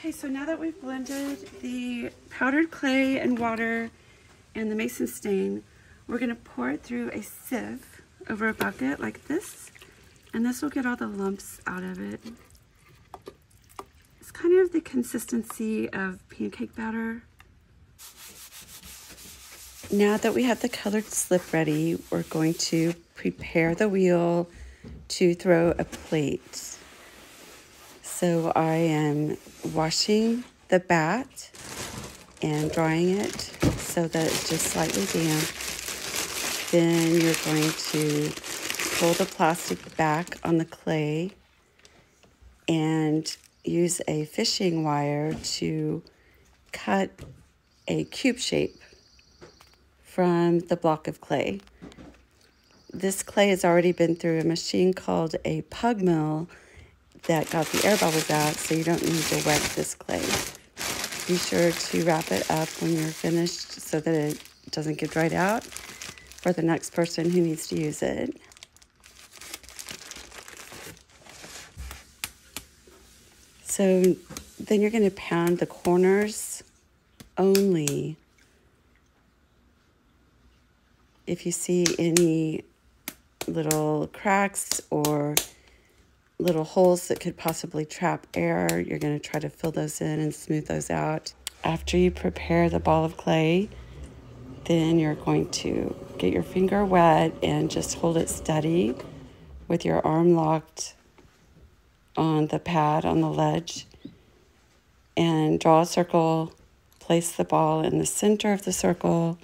Okay, so now that we've blended the powdered clay and water and the mason stain, we're gonna pour it through a sieve over a bucket like this, and this will get all the lumps out of it. It's kind of the consistency of pancake batter. Now that we have the colored slip ready, we're going to prepare the wheel to throw a plate. So I am washing the bat and drying it so that it's just slightly damp. Then you're going to pull the plastic back on the clay and use a fishing wire to cut a cube shape from the block of clay. This clay has already been through a machine called a pug mill that got the air bubbles out, so you don't need to wet this clay. Be sure to wrap it up when you're finished so that it doesn't get dried out for the next person who needs to use it. So then you're going to pound the corners only if you see any little cracks or little holes that could possibly trap air, you're going to try to fill those in and smooth those out. After you prepare the ball of clay, then you're going to get your finger wet and just hold it steady with your arm locked on the pad on the ledge and draw a circle, place the ball in the center of the circle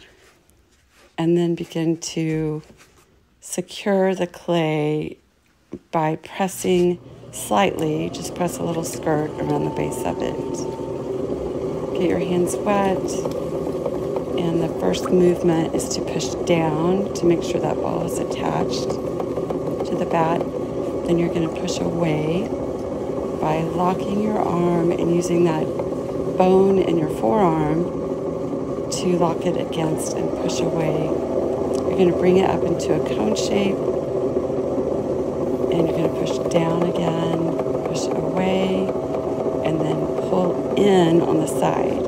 and then begin to secure the clay by pressing slightly, just press a little skirt around the base of it. Get your hands wet, and the first movement is to push down to make sure that ball is attached to the bat. Then you're going to push away by locking your arm and using that bone in your forearm to lock it against and push away. You're going to bring it up into a cone shape and you're going to push down again, push away, and then pull in on the side.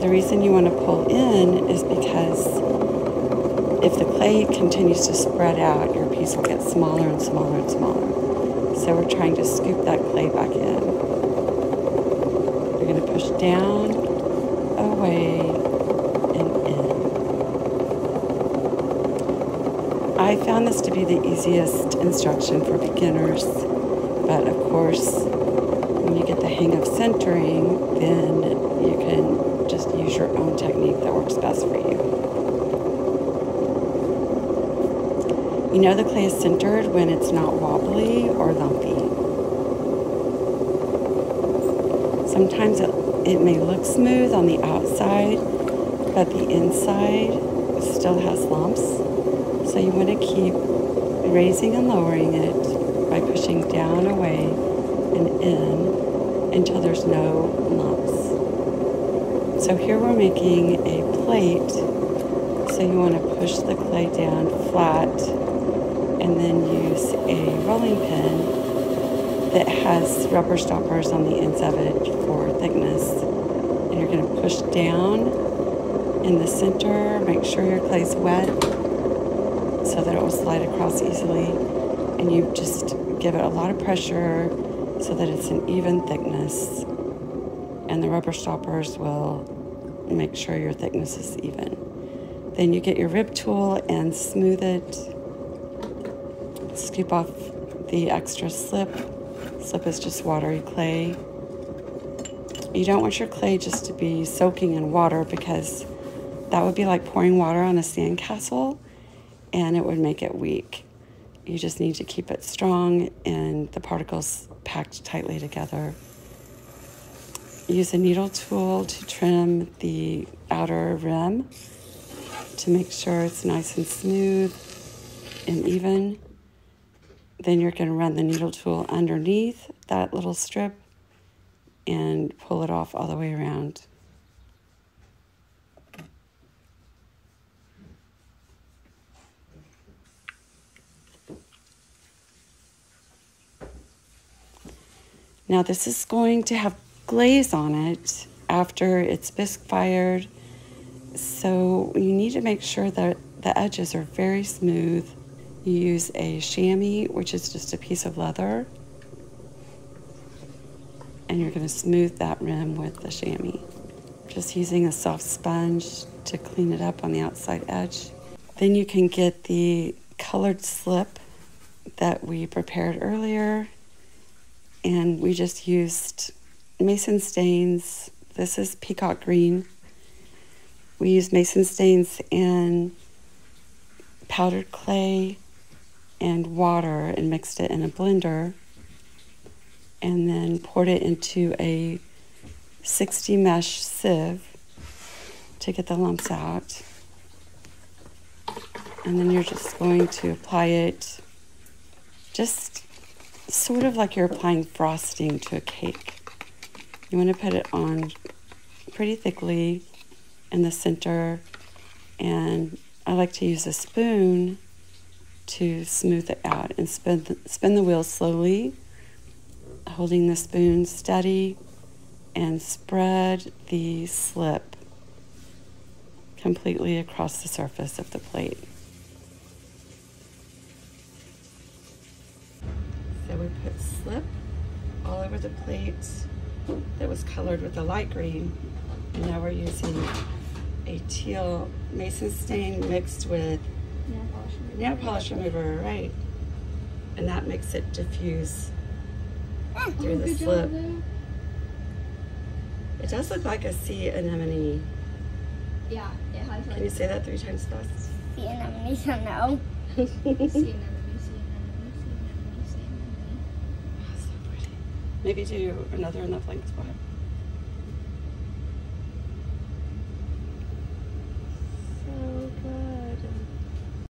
The reason you want to pull in is because if the clay continues to spread out, your piece will get smaller and smaller and smaller. So we're trying to scoop that clay back in. You're going to push down, away, I found this to be the easiest instruction for beginners, but of course, when you get the hang of centering, then you can just use your own technique that works best for you. You know the clay is centered when it's not wobbly or lumpy. Sometimes it, it may look smooth on the outside, but the inside still has lumps. So you want to keep raising and lowering it by pushing down, away, and in until there's no lumps. So here we're making a plate. So you want to push the clay down flat and then use a rolling pin that has rubber stoppers on the ends of it for thickness. And you're going to push down in the center, make sure your clay's wet so that it will slide across easily. And you just give it a lot of pressure so that it's an even thickness. And the rubber stoppers will make sure your thickness is even. Then you get your rib tool and smooth it. Scoop off the extra slip. Slip is just watery clay. You don't want your clay just to be soaking in water because that would be like pouring water on a sandcastle and it would make it weak. You just need to keep it strong and the particles packed tightly together. Use a needle tool to trim the outer rim to make sure it's nice and smooth and even. Then you're going to run the needle tool underneath that little strip and pull it off all the way around. Now this is going to have glaze on it after it's bisque fired. So you need to make sure that the edges are very smooth. You use a chamois, which is just a piece of leather, and you're going to smooth that rim with the chamois. Just using a soft sponge to clean it up on the outside edge. Then you can get the colored slip that we prepared earlier, and we just used mason stains. This is peacock green. We used mason stains and powdered clay and water and mixed it in a blender and then poured it into a 60 mesh sieve to get the lumps out. And then you're just going to apply it just sort of like you're applying frosting to a cake. You want to put it on pretty thickly in the center and I like to use a spoon to smooth it out and spin the, spin the wheel slowly, holding the spoon steady and spread the slip completely across the surface of the plate. So we put slip all over the plate that was colored with a light green and now we're using a teal mason stain mixed with Nail polish remover. nail polish remover, right? And that makes it diffuse ah, through the slip. It does look like a sea anemone. Yeah, it has like Can you say that three times fast? The anemones don't know. sea anemone, sea anemone, sea anemone, sea anemone. so pretty. Maybe do another in the blank spot.